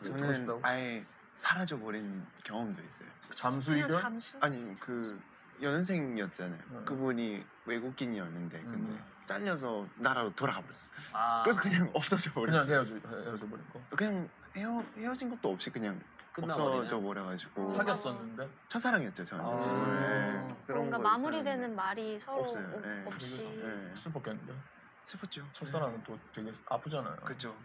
그 저는 싶다고? 아예 사라져 버린 경험도 있어요. 잠수 이별? 잠수. 아니 그 연생이었잖아요. 음. 그분이 외국인이었는데 음. 근데 음. 잘려서 나라로 돌아가 버렸어. 아, 그래서 그냥 없어져 버린. 그냥 헤어져 헤어져 버린 거. 그냥 헤어 헤어진 것도 없이 그냥 끝나버리네. 없어져 버려가지고 사귀었었는데 첫사랑이었죠 저는. 아. 네, 그런 뭔가 거 마무리되는 말이 네. 서로 없어요. 네. 없이 네. 슬펐겠는데. 슬펐죠. 첫사랑은 또 되게 아프잖아요. 그죠.